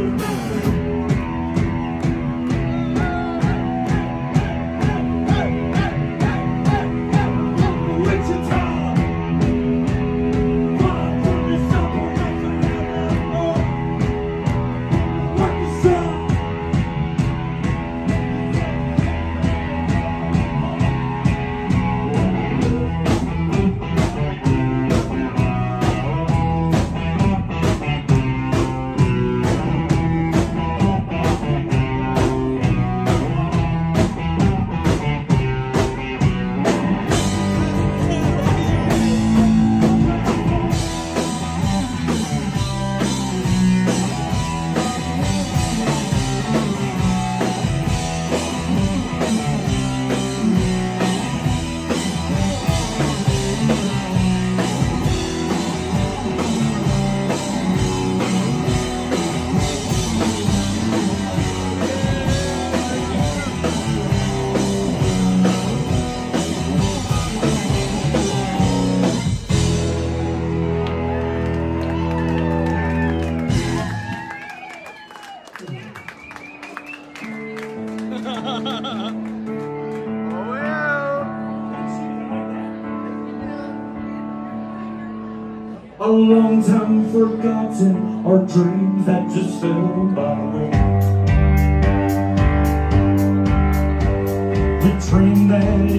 Música A long time forgotten are dreams that just fell by the way. The train that